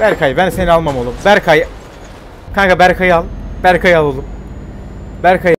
Berkay ben seni almam oğlum. Berkay. Kanka Berkay'ı al. Berkay'ı al oğlum. Berkay'ı